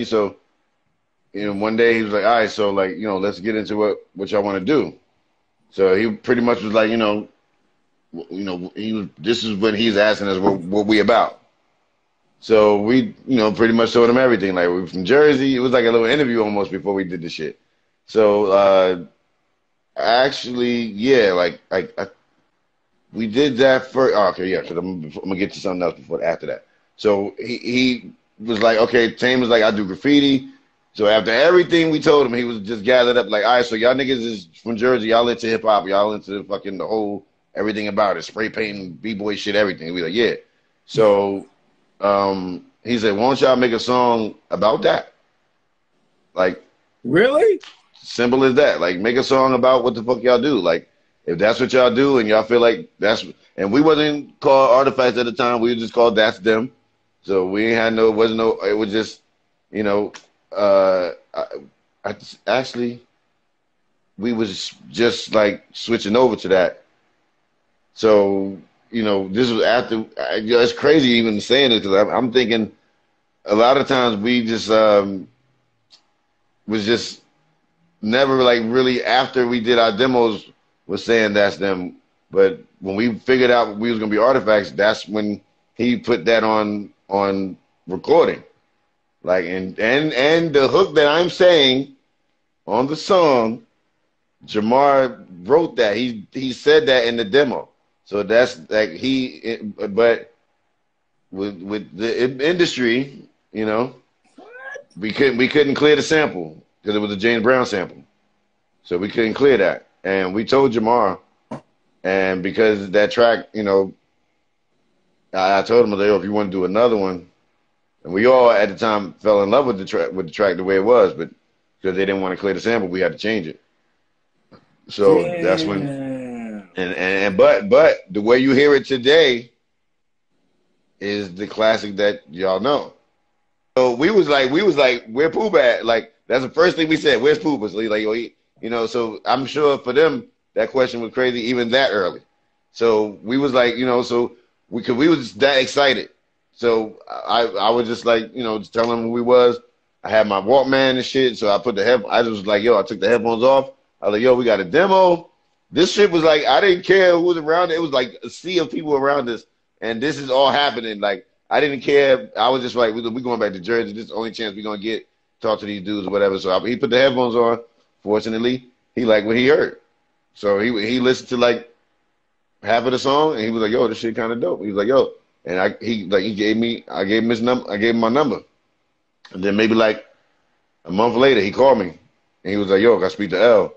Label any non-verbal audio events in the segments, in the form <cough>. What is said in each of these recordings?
So, you know, one day he was like, all right, so like, you know, let's get into what, what y'all want to do. So he pretty much was like, you know, you know, he was, this is what he's asking us what, what we about. So we, you know, pretty much told him everything. Like we're from Jersey. It was like a little interview almost before we did the shit. So uh actually, yeah, like like I, we did that first. Oh, okay, yeah. Cause I'm, I'm, gonna get to something else before after that. So he he was like, okay, Tame was like, I do graffiti. So after everything we told him, he was just gathered up like, all right, so y'all niggas is from Jersey, y'all into hip hop, y'all into the fucking the whole everything about it, spray painting, b boy shit, everything. We like, yeah. So um, he said, why don't y'all make a song about that? Like, really? Simple as that. Like, make a song about what the fuck y'all do. Like, if that's what y'all do and y'all feel like that's, and we wasn't called artifacts at the time. We were just called that's them. So we had no, it wasn't no, it was just, you know, uh, I, I actually, we was just like switching over to that. So you know, this was after. It's crazy even saying it because I'm, I'm, thinking a lot of times we just um, was just never like really after we did our demos was saying that's them. But when we figured out we was gonna be artifacts, that's when he put that on on recording. Like and and and the hook that I'm saying on the song, Jamar wrote that. He he said that in the demo. So that's like he, but with with the industry, you know, we couldn't we couldn't clear the sample because it was a James Brown sample, so we couldn't clear that. And we told Jamar, and because that track, you know, I, I told him, like, if you want to do another one, and we all at the time fell in love with the track with the track the way it was, but because they didn't want to clear the sample, we had to change it. So yeah. that's when and, and and but but the way you hear it today is the classic that y'all know. So we was like, we was like, where Puba at? Like that's the first thing we said. Where's Puba? So like, you know, so I'm sure for them that question was crazy even that early. So we was like, you know, so we could we was that excited. So I I was just like, you know, just telling him who we was. I had my Walkman and shit, so I put the head. I just was like, yo, I took the headphones off. I was like, yo, we got a demo. This shit was like I didn't care who was around. It was like a sea of people around us, and this is all happening. Like I didn't care. I was just like, we we going back to Jersey. This is the only chance we gonna get talk to these dudes or whatever. So I, he put the headphones on. Fortunately, he liked what he heard. So he he listened to like half of the song, and he was like, "Yo, this shit kind of dope." He was like, "Yo," and I he like he gave me I gave him his number. I gave him my number, and then maybe like a month later, he called me, and he was like, "Yo, I speak to El."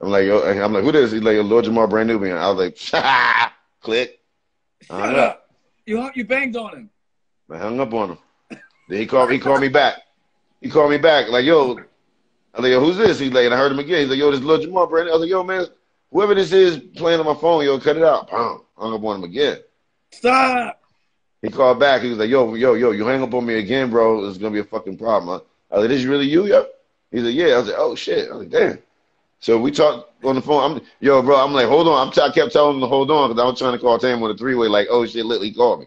I'm like, yo, I'm like, who this? He's like, Lord Jamar, Brand Nubian. I was like, <laughs> click. I Hung up. You you banged on him. I hung up on him. Then he called. He called me back. He called me back. Like, yo, I was like, yo, who's this? He's like, and I heard him again. He's like, yo, this Lord Jamar, brand new. I was like, yo, man, whoever this is playing on my phone, yo, cut it out. Boom. Hung up on him again. Stop. He called back. He was like, yo, yo, yo, you hang up on me again, bro. It's gonna be a fucking problem. I was like, this is really you, yo? He's like, yeah. I was like, oh shit. I was like, damn. So we talked on the phone. I'm yo, bro. I'm like, hold on. I'm t- i kept telling him to hold on because I was trying to call Tame on a three way. Like, oh shit, literally called me.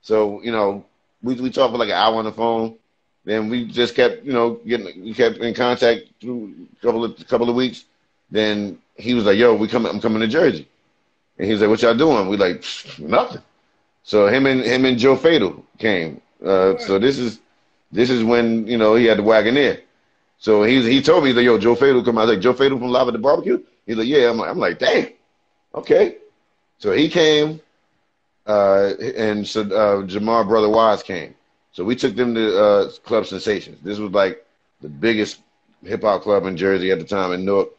So you know, we we talked for like an hour on the phone. Then we just kept, you know, getting we kept in contact through a couple of couple of weeks. Then he was like, "Yo, we coming. I'm coming to Jersey," and he was like, "What y'all doing?" We like nothing. So him and him and Joe Fatal came. Uh, so this is this is when you know he had the Wagoneer. So he he told me that yo Joe Fatal come. I was like Joe Fatal from Live at the Barbecue. He's like yeah. I'm like I'm like dang, Okay. So he came, uh, and so uh, Jamar Brother Wise came. So we took them to uh, Club Sensations. This was like the biggest hip hop club in Jersey at the time in Newark,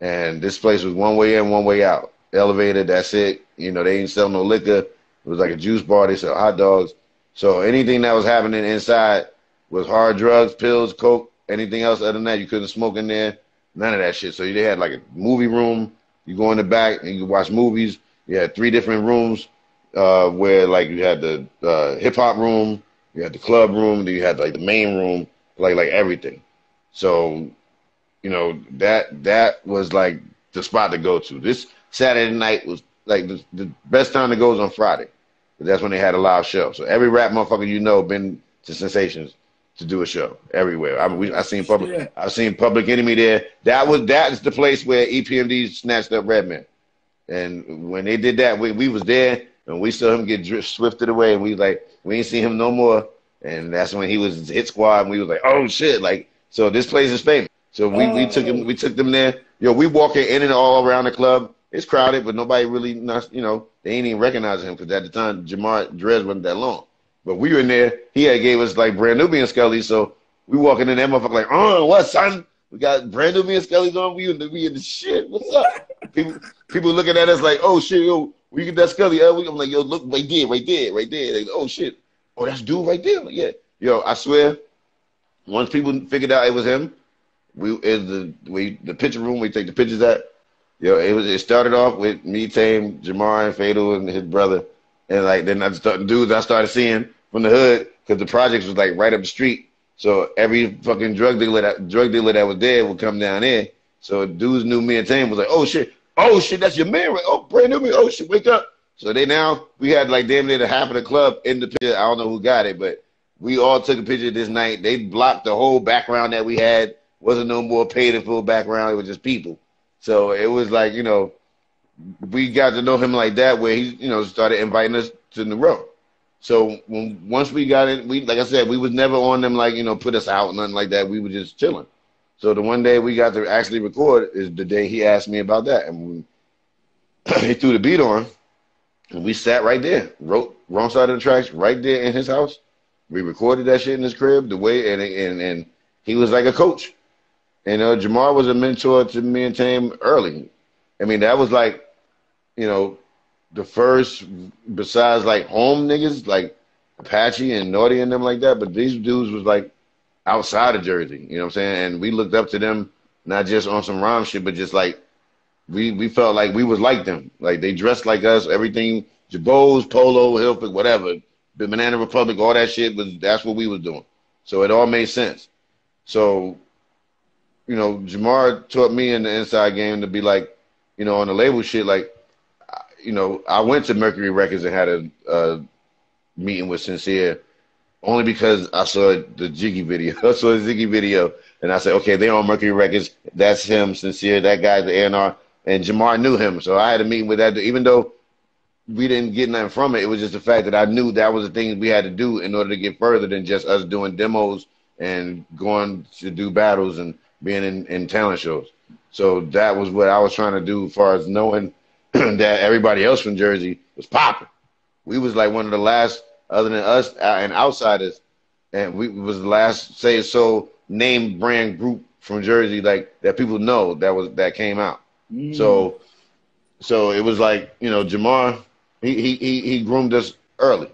and this place was one way in, one way out. Elevated. That's it. You know they didn't sell no liquor. It was like a juice bar. They sell hot dogs. So anything that was happening inside was hard drugs, pills, coke, anything else other than that. You couldn't smoke in there. None of that shit. So they had like a movie room. You go in the back and you watch movies. You had three different rooms uh, where like you had the uh, hip hop room, you had the club room, then you had like the main room, like like everything. So, you know that that was like the spot to go to. This Saturday night was like the, the best time to go is on Friday. But That's when they had a live show. So every rap motherfucker you know been to Sensations to do a show everywhere. I mean, we, I seen public. Yeah. I've seen Public Enemy there. That was that is the place where EPMD snatched up Redman. And when they did that, we, we was there and we saw him get dri- swifted away, and we like we ain't see him no more. And that's when he was hit squad, and we was like, oh shit, like so this place is famous. So we, we took him, we took them there. Yo, we walking in and all around the club. It's crowded, but nobody really, not, you know, they ain't even recognizing him because at the time Jamar Drez wasn't that long. But we were in there. He had gave us like brand Nubian Scully, so we walking in there, motherfucker like, oh, what son? We got brand Nubian Scully's on. We in the we in the shit. What's up? people people looking at us like, oh shit, yo, we get that Scully. Uh, we, I'm like, yo, look right there, right there, right there. They, oh shit, oh that's dude right there. Like, yeah, yo, I swear, once people figured out it was him, we in the we the picture room we take the pictures at. Yo, it was it started off with me, Tame, Jamar, and Fatal, and his brother, and like then I started dudes I started seeing from the hood because the projects was like right up the street. So every fucking drug dealer that drug dealer that was there would come down there. So dudes knew me and Tame was like, oh shit, oh shit, that's your man? Oh, Brand Nubian, oh shit, wake up. So they now we had like damn near the half of the club in the picture. I don't know who got it, but we all took a picture this night. They blocked the whole background that we had. Wasn't no more paid in full background. It was just people. So it was like, you know, we got to know him like that where he, you know, started inviting us to the row. So when once we got it, we like I said, we was never on them like, you know, put us out, nothing like that. We were just chilling. So the one day we got to actually record is the day he asked me about that. And we, <clears throat> he threw the beat on and we sat right there, wrote wrong side of the tracks right there in his house. We recorded that shit in his crib the way and and and he was like a coach. And uh, Jamar was a mentor to me and Tame early. I mean, that was like, you know, the first besides like home niggas like Apache and Naughty and them like that. But these dudes was like outside of Jersey. You know what I'm saying? And we looked up to them not just on some rhyme shit, but just like we we felt like we was like them. Like they dressed like us. Everything Jabos, Polo, Hillpick, whatever. The Banana Republic, all that shit was that's what we was doing. So it all made sense. So you know, Jamar taught me in the inside game to be like, you know, on the label shit, like, you know, I went to Mercury Records and had a, a meeting with Sincere only because I saw the Jiggy video. <laughs> I saw the Ziggy video, and I said, okay, they're on Mercury Records. That's him, Sincere. That guy's the A&R. And Jamar knew him, so I had a meeting with that. Even though we didn't get nothing from it, it was just the fact that I knew that was the thing we had to do in order to get further than just us doing demos and going to do battles and being in, in talent shows. So that was what I was trying to do as far as knowing <clears throat> that everybody else from Jersey was popping. We was like one of the last, other than us uh, and Outsidaz, and we was the last, say so, name brand group from Jersey like that people know that was that came out. Mm. So, so it was like you know Jamar, he he he, he groomed us early.